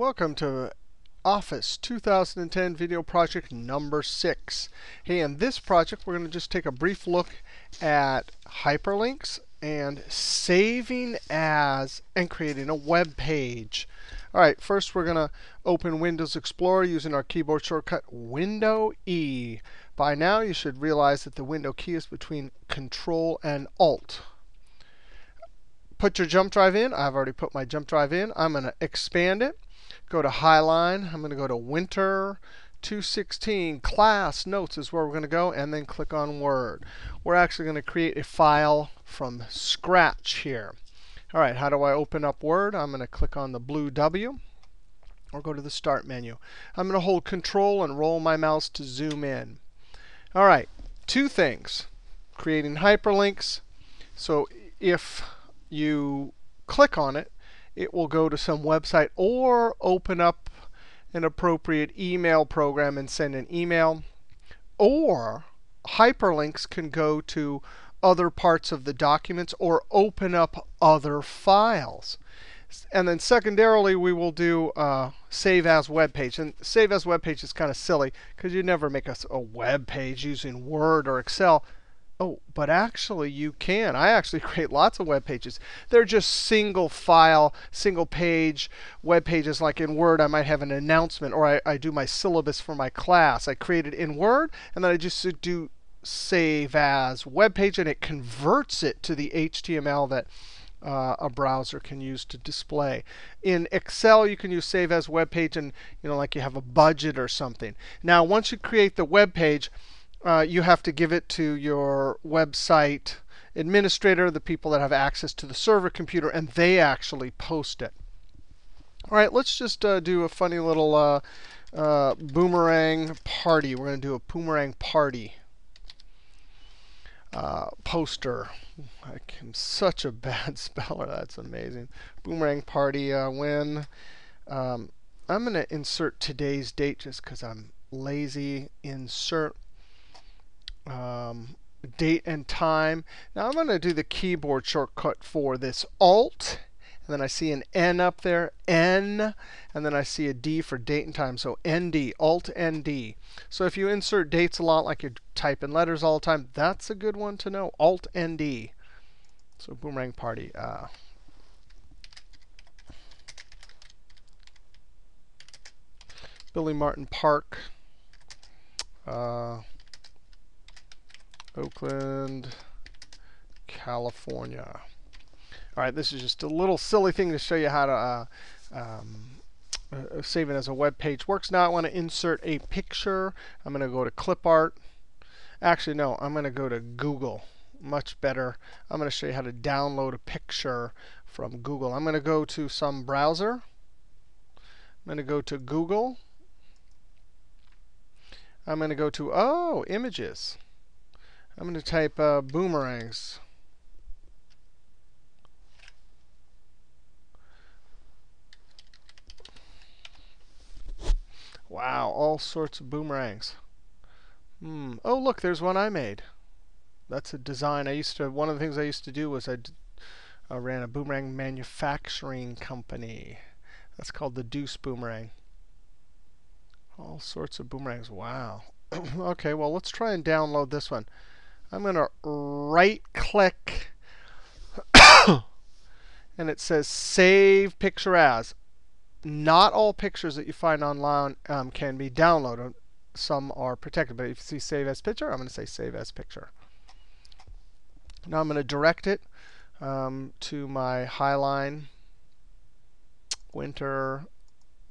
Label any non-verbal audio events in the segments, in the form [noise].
Welcome to Office 2010 video project number 6. Hey, in this project, we're going to just take a brief look at hyperlinks and saving as and creating a web page. All right, first we're going to open Windows Explorer using our keyboard shortcut Window E. By now, you should realize that the window key is between Control and Alt put your jump drive in. I've already put my jump drive in. I'm going to expand it. Go to Highline. I'm going to go to Winter 216 Class Notes is where we're going to go, and then click on Word. We're actually going to create a file from scratch here. All right, how do I open up Word? I'm going to click on the blue W or go to the Start menu. I'm going to hold Control and roll my mouse to zoom in. All right, two things. Creating hyperlinks. So if you click on it, it will go to some website or open up an appropriate email program and send an email. Or hyperlinks can go to other parts of the documents or open up other files. And then secondarily, we will do uh, save as web page. And save as web page is kind of silly because you never make a, a web page using Word or Excel. Oh, but actually you can. I actually [laughs] create lots of web pages. They're just single file, single page web pages. Like in Word, I might have an announcement, or I, I do my syllabus for my class. I create it in Word, and then I just do save as web page, and it converts it to the HTML that uh, a browser can use to display. In Excel, you can use save as web page, and you know, like you have a budget or something. Now, once you create the web page, uh, you have to give it to your website administrator, the people that have access to the server computer, and they actually post it. All right, let's just uh, do a funny little uh, uh boomerang party. We're going to do a boomerang party uh, poster. I'm such a [laughs] bad speller. That's amazing. Boomerang party uh, when. Um, I'm going to insert today's date just because I'm lazy. Insert um, date and time. Now I'm going to do the keyboard shortcut for this Alt, and then I see an N up there, N, and then I see a D for date and time. So ND, Alt ND. So if you insert dates a lot, like you type in letters all the time, that's a good one to know. Alt ND. So boomerang party. Uh, Billy Martin Park. Uh, Oakland, California. All right, this is just a little silly thing to show you how to uh, um, uh, save it as a web page works. Now I want to insert a picture. I'm going to go to clip art. Actually, no, I'm going to go to Google. Much better. I'm going to show you how to download a picture from Google. I'm going to go to some browser. I'm going to go to Google. I'm going to go to, oh, images. I'm going to type uh, boomerangs. Wow, all sorts of boomerangs. Hmm. Oh, look, there's one I made. That's a design. I used to. One of the things I used to do was I uh, ran a boomerang manufacturing company. That's called the Deuce Boomerang. All sorts of boomerangs. Wow. [clears throat] okay, well, let's try and download this one. I'm going to right click [coughs] and it says save picture as. Not all pictures that you find online um, can be downloaded. Some are protected. But if you see save as picture, I'm going to say save as picture. Now I'm going to direct it um, to my Highline Winter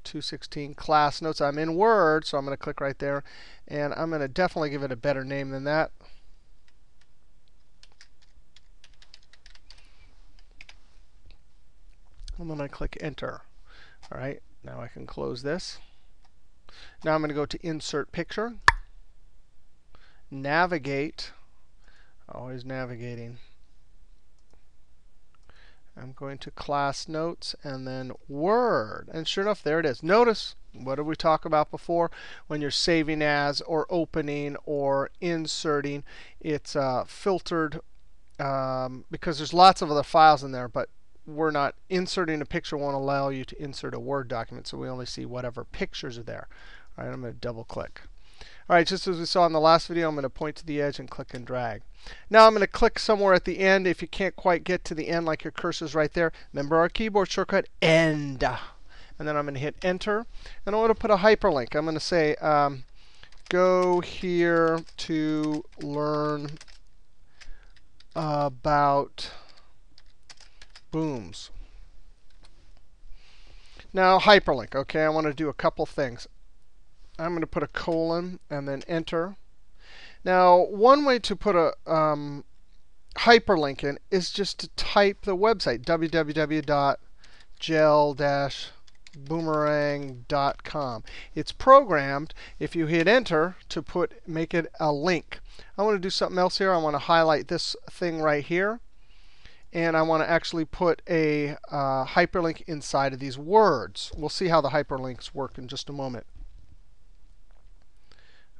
216 class notes. I'm in Word, so I'm going to click right there. And I'm going to definitely give it a better name than that. And then I click Enter. All right, now I can close this. Now I'm going to go to Insert Picture, Navigate, always navigating. I'm going to Class Notes and then Word. And sure enough, there it is. Notice, what did we talk about before? When you're saving as or opening or inserting, it's uh, filtered um, because there's lots of other files in there. But we're not inserting a picture won't allow you to insert a Word document, so we only see whatever pictures are there. All right, I'm going to double click. All right, just as we saw in the last video, I'm going to point to the edge and click and drag. Now I'm going to click somewhere at the end. If you can't quite get to the end, like your cursor's right there, remember our keyboard shortcut, End. And then I'm going to hit Enter. And I want to put a hyperlink. I'm going to say, um, go here to learn about booms. Now hyperlink. OK, I want to do a couple things. I'm going to put a colon and then enter. Now, one way to put a um, hyperlink in is just to type the website, www.gel-boomerang.com. It's programmed, if you hit enter, to put make it a link. I want to do something else here. I want to highlight this thing right here. And I want to actually put a uh, hyperlink inside of these words. We'll see how the hyperlinks work in just a moment.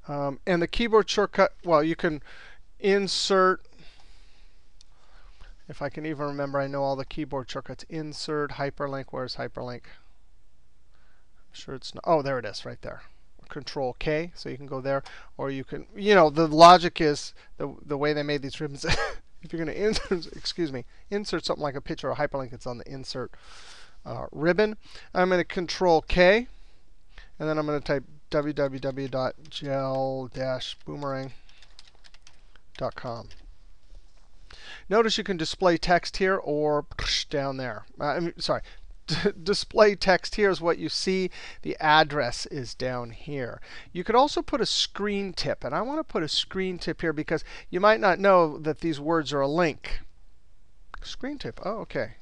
Um, and the keyboard shortcut, well, you can insert, if I can even remember, I know all the keyboard shortcuts. Insert, hyperlink, where's hyperlink? I'm sure it's not, oh, there it is, right there. Control K, so you can go there, or you can, you know, the logic is the the way they made these ribbons. [laughs] if you're going to insert, [laughs] excuse me, insert something like a picture or a hyperlink, it's on the insert uh, ribbon. I'm going to Control K, and then I'm going to type www.gel-boomerang.com. Notice you can display text here or down there. Uh, I mean, sorry, display text here is what you see. The address is down here. You could also put a screen tip. And I want to put a screen tip here because you might not know that these words are a link. Screen tip. Oh, OK.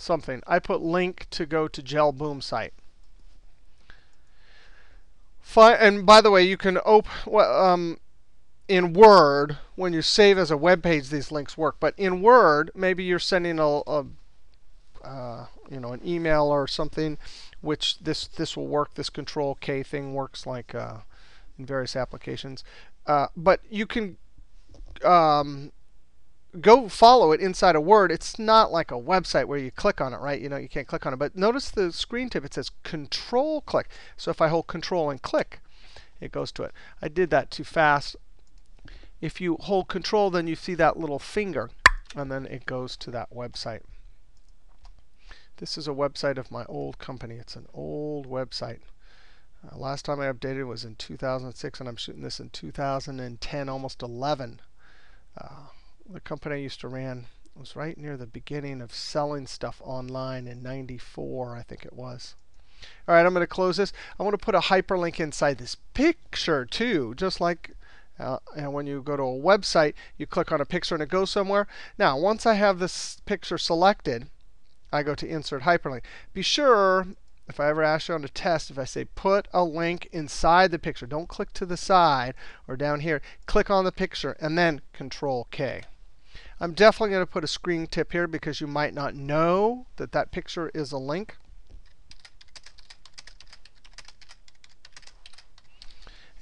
something. I put link to go to Gel Boom site. Fi and by the way, you can open um, in Word when you save as a web page. These links work, but in Word, maybe you're sending a, a uh, you know an email or something, which this this will work. This Control K thing works like uh, in various applications. Uh, but you can um, go follow it inside a Word. It's not like a website where you click on it, right? You know, you can't click on it. But notice the screen tip. It says Control click. So if I hold Control and click, it goes to it. I did that too fast. If you hold Control, then you see that little finger, and then it goes to that website. This is a website of my old company. It's an old website. Uh, last time I updated was in 2006, and I'm shooting this in 2010, almost 11. Uh, the company I used to run was right near the beginning of selling stuff online in 94, I think it was. All right, I'm going to close this. I want to put a hyperlink inside this picture too, just like uh, and when you go to a website, you click on a picture and it goes somewhere. Now, once I have this picture selected, I go to Insert Hyperlink. Be sure, if I ever ask you on a test, if I say put a link inside the picture, don't click to the side or down here. Click on the picture and then Control K. I'm definitely going to put a screen tip here because you might not know that that picture is a link.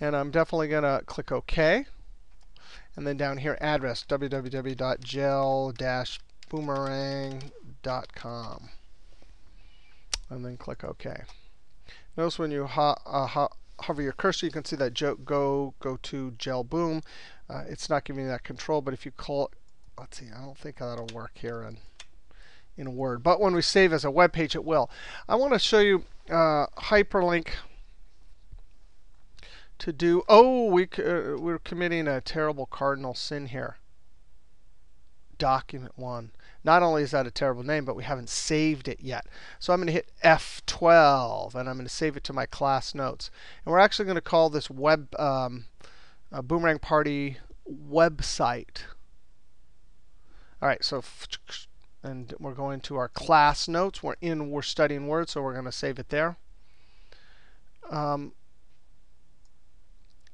And I'm definitely going to click OK. And then down here, address, www.gel-boomerang.com. And then click OK. Notice when you ho uh, ho hover your cursor, you can see that joke go, go to gel boom. Uh, it's not giving you that control, but if you call, let's see, I don't think that'll work here in, in Word. But when we save as a web page, it will. I want to show you uh, hyperlink to do. Oh, we, uh, we're committing a terrible cardinal sin here. Document 1. Not only is that a terrible name, but we haven't saved it yet. So I'm going to hit F12, and I'm going to save it to my class notes. And we're actually going to call this web um, Boomerang Party website. All right, so and we're going to our class notes. We're in, we're studying words, so we're going to save it there. Um,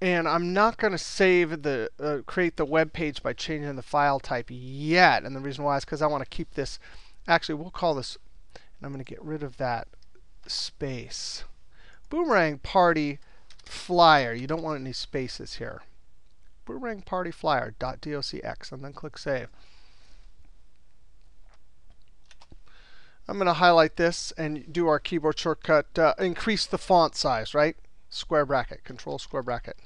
and I'm not going to save the uh, create the web page by changing the file type yet. And the reason why is because I want to keep this. Actually, we'll call this. And I'm going to get rid of that space. Boomerang Party Flyer. You don't want any spaces here. boomerang party flyer.docx, and then click Save. I'm going to highlight this and do our keyboard shortcut, uh, increase the font size, right? Square bracket, control square bracket.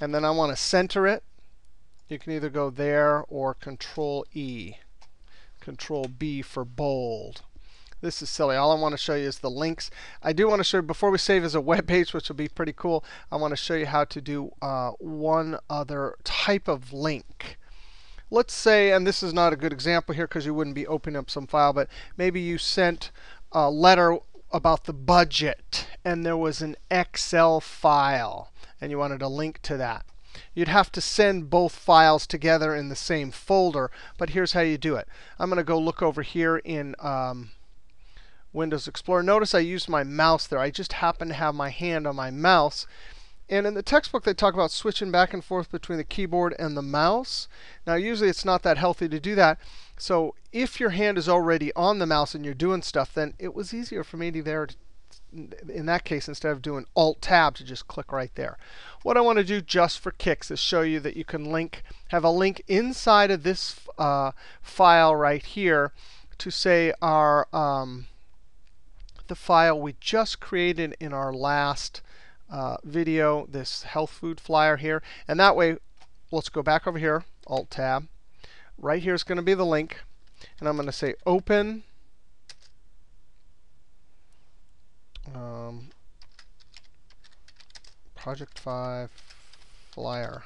And then I want to center it. You can either go there or control E. Control B for bold. This is silly. All I want to show you is the links. I do want to show you, before we save as a [laughs] web page, which will be pretty cool, I want to show you how to do uh, one other type of link let's say, and this is not a good example here because you wouldn't be opening up some file, but maybe you sent a letter about the budget and there was an Excel file and you wanted a link to that. You'd have to send both files together in the same folder, but here's how you do it. I'm going to go look over here in um, Windows Explorer. Notice I used my mouse there. I just happen to have my hand on my mouse. And in the textbook, they talk about switching back and forth between the keyboard and the mouse. Now, usually it's not that healthy to do that. So if your hand is already on the mouse and you're doing stuff, then it was easier for me to there, in that case, instead of doing Alt-Tab, to just click right there. What I want to do just for kicks is show you that you can link, have a link inside of this uh, file right here to say our um, the file we just created in our last uh, video, this health food flyer here. And that way, let's go back over here, Alt Tab. Right here is going to be the link. And I'm going to say open um, Project 5 flyer.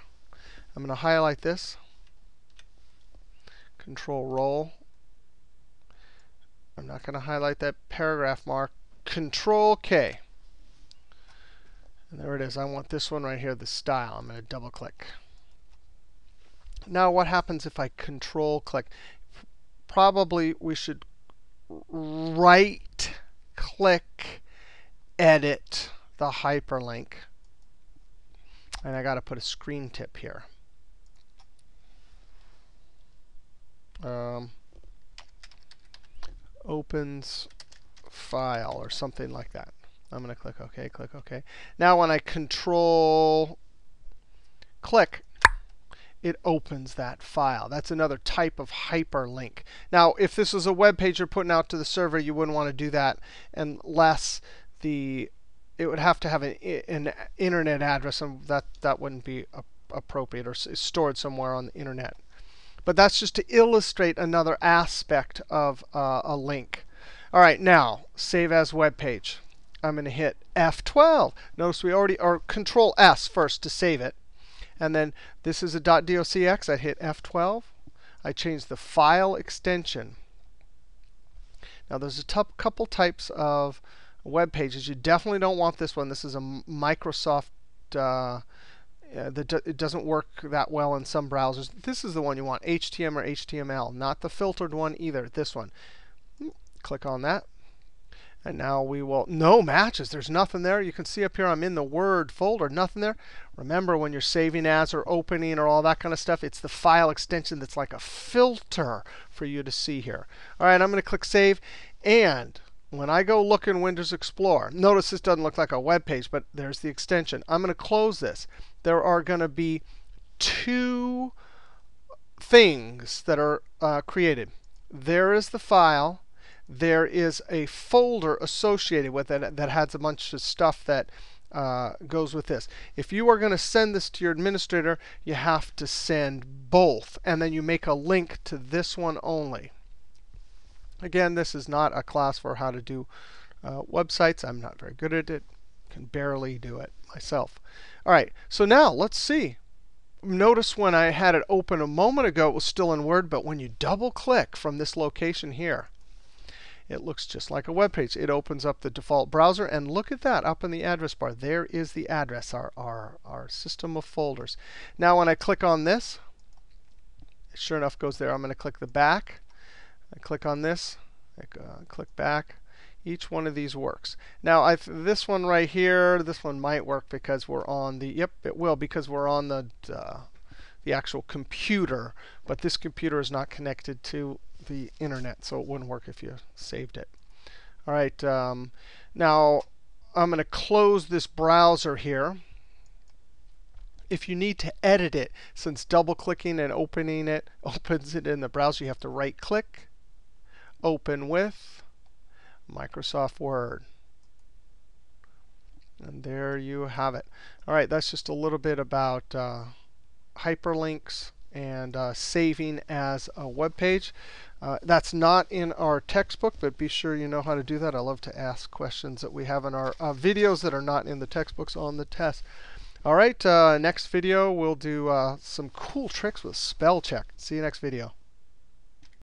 I'm going to highlight this, Control Roll. I'm not going to highlight that paragraph mark. Control K. And there it is. I want this one right here, the style. I'm going to double click. Now what happens if I control click? Probably we should right click edit the hyperlink. And I got to put a screen tip here. Um, opens file or something like that. I'm going to click OK, click OK. Now when I control click, it opens that file. That's another type of hyperlink. Now, if this was a web page you're putting out to the server, you wouldn't want to do that unless the it would have to have an, an internet address, and that that wouldn't be appropriate or stored somewhere on the internet. But that's just to illustrate another aspect of uh, a link. All right, now save as web page. I'm going to hit F12. Notice we already, or Control S first to save it. And then this is a .docx. I hit F12. I change the file extension. Now there's a couple types of web pages. You definitely don't want this one. This is a Microsoft. Uh, that it doesn't work that well in some browsers. This is the one you want, HTML or HTML, not the filtered one either. This one. Click on that. And now we will, no matches. There's nothing there. You can see up here I'm in the Word folder, nothing there. Remember when you're saving as or opening or all that kind of stuff, it's the file extension that's like a filter for you to see here. All right, I'm going to click Save. And when I go look in Windows Explorer, notice this doesn't look like a web page, but there's the extension. I'm going to close this. There are going to be two things that are uh, created. There is the file there is a folder associated with it that has a bunch of stuff that uh, goes with this. If you are going to send this to your administrator, you have to send both. And then you make a link to this one only. Again, this is not a class for how to do uh, websites. I'm not very good at it. Can barely do it myself. All right, so now let's see. Notice when I had it open a moment ago, it was still in Word. But when you double click from this location here, it looks just like a web page. It opens up the default browser. And look at that up in the address bar. There is the address, our, our, our system of folders. Now when I click on this, sure enough goes there. I'm going to click the back. I click on this. I uh, click back. Each one of these works. Now, I've, this one right here, this one might work because we're on the, yep, it will because we're on the, uh, the actual computer. But this computer is not connected to the internet, so it wouldn't work if you saved it. All right, um, now I'm going to close this browser here. if you need to edit it, since double clicking and opening it [laughs] opens it in the browser, you have to right click, open with Microsoft Word. And there you have it. All right, that's just a little bit about uh, hyperlinks and uh, saving as a web page. Uh, that's not in our textbook, but be sure you know how to do that. I love to ask questions that we have in our uh, videos that are not in the textbooks on the test. All right, uh, next video we'll do uh, some cool tricks with spell check. See you next video.